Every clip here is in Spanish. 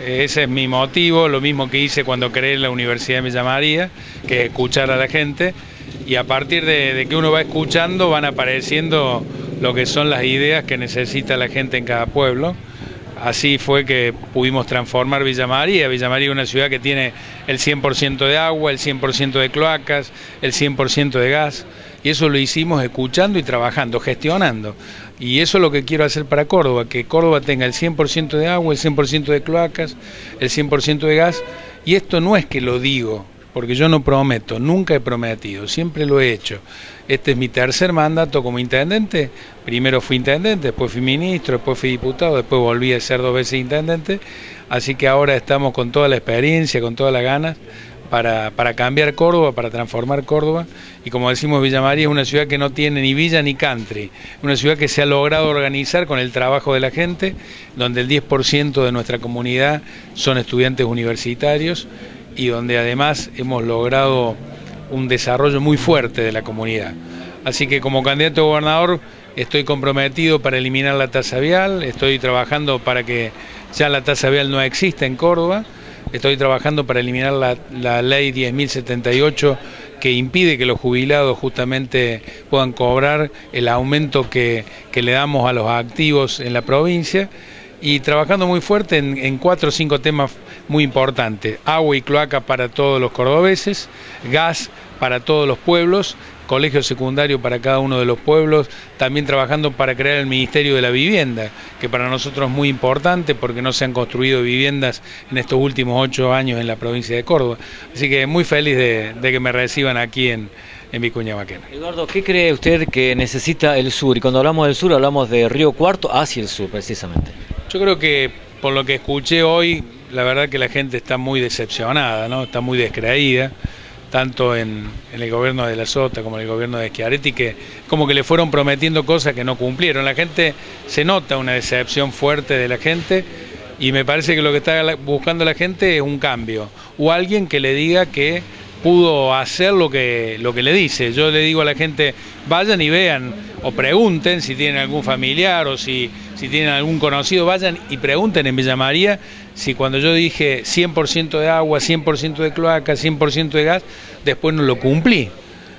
Ese es mi motivo, lo mismo que hice cuando creé la Universidad de Villa María, que es escuchar a la gente y a partir de, que uno va escuchando van apareciendo lo que son las ideas que necesita la gente en cada pueblo. Así fue que pudimos transformar Villa María. Villa María es una ciudad que tiene el 100% de agua, el 100% de cloacas, el 100% de gas. Y eso lo hicimos escuchando y trabajando, gestionando. Y eso es lo que quiero hacer para Córdoba, que Córdoba tenga el 100% de agua, el 100% de cloacas, el 100% de gas. Y esto no es que lo digo, porque yo no prometo, nunca he prometido, siempre lo he hecho. Este es mi tercer mandato como intendente, primero fui intendente, después fui ministro, después fui diputado, después volví a ser dos veces intendente, así que ahora estamos con toda la experiencia, con todas las ganas para, para, cambiar Córdoba, para transformar Córdoba. Y como decimos, Villa María es una ciudad que no tiene ni villa ni country, una ciudad que se ha logrado organizar con el trabajo de la gente, donde el 10% de nuestra comunidad son estudiantes universitarios y donde además hemos logrado un desarrollo muy fuerte de la comunidad. Así que como candidato a gobernador estoy comprometido para eliminar la tasa vial, estoy trabajando para que ya la tasa vial no exista en Córdoba, estoy trabajando para eliminar la, ley 10.078 que impide que los jubilados justamente puedan cobrar el aumento que, que le damos a los activos en la provincia y trabajando muy fuerte en, cuatro o cinco temas muy importantes. Agua y cloaca para todos los cordobeses, gas para todos los pueblos, colegio secundario para cada uno de los pueblos, también trabajando para crear el Ministerio de la Vivienda, que para nosotros es muy importante porque no se han construido viviendas en estos últimos ocho años en la provincia de Córdoba. Así que muy feliz de, que me reciban aquí en, en Vicuña Maquena. Eduardo, ¿qué cree usted que necesita el sur? Y cuando hablamos del sur hablamos de Río Cuarto hacia el sur precisamente. Yo creo que por lo que escuché hoy, la verdad que la gente está muy decepcionada, ¿no? Está muy descreída, tanto en, el gobierno de la Sota como en el gobierno de Schiaretti, que como que le fueron prometiendo cosas que no cumplieron. La gente se nota una decepción fuerte de la gente y me parece que lo que está buscando la gente es un cambio o alguien que le diga que pudo hacer lo que, lo que le dice. Yo le digo a la gente, vayan y vean o pregunten si tienen algún familiar o si, si tienen algún conocido, vayan y pregunten en Villa María si cuando yo dije 100% de agua, 100% de cloaca, 100% de gas, después no lo cumplí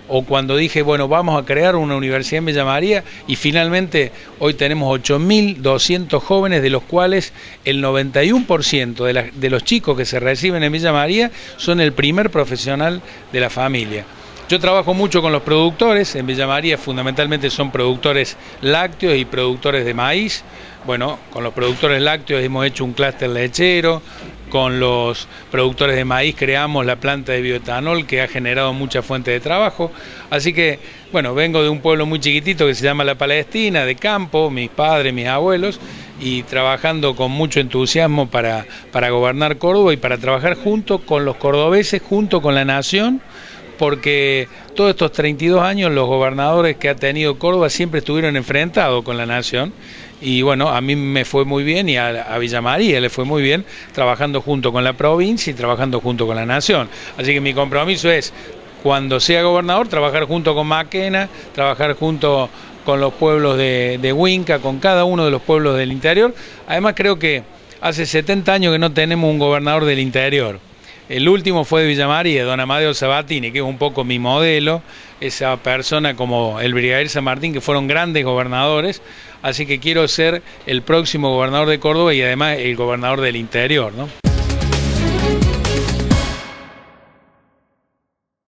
o cuando dije, bueno, vamos a crear una universidad en Villa María y finalmente hoy tenemos 8.200 jóvenes, de los cuales el 91% de, de los chicos que se reciben en Villa María son el primer profesional de la familia. Yo trabajo mucho con los productores, en Villa María fundamentalmente son productores lácteos y productores de maíz. Bueno, con los productores lácteos hemos hecho un clúster lechero, con los productores de maíz creamos la planta de bioetanol que ha generado mucha fuente de trabajo. Así que, bueno, vengo de un pueblo muy chiquitito que se llama La Palestina, de campo, mis padres, mis abuelos, y trabajando con mucho entusiasmo para, para gobernar Córdoba y para trabajar junto con los cordobeses, junto con la nación porque todos estos 32 años los gobernadores que ha tenido Córdoba siempre estuvieron enfrentados con la nación y bueno, a mí me fue muy bien y a, Villa María le fue muy bien trabajando junto con la provincia y trabajando junto con la nación. Así que mi compromiso es, cuando sea gobernador, trabajar junto con Maquena, trabajar junto con los pueblos de, de Huinca, con cada uno de los pueblos del interior. Además creo que hace 70 años que no tenemos un gobernador del interior. El último fue de Villamaría, don Amadeo Sabatini, que es un poco mi modelo, esa persona como el brigadier San Martín, que fueron grandes gobernadores, así que quiero ser el próximo gobernador de Córdoba y además el gobernador del interior. ¿no?